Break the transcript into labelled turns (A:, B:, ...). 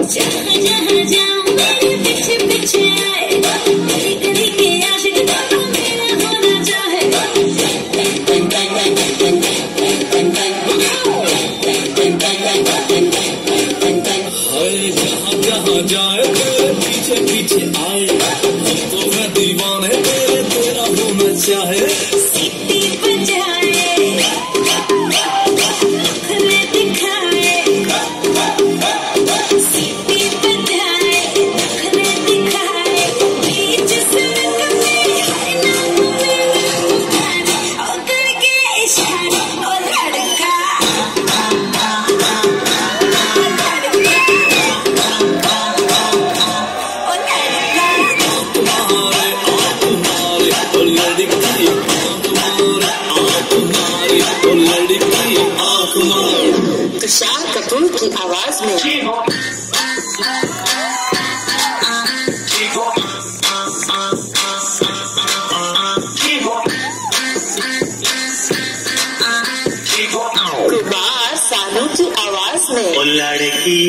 A: Ciência. आवाज़ में कुमार सानू की आवाज़ में
B: लड़की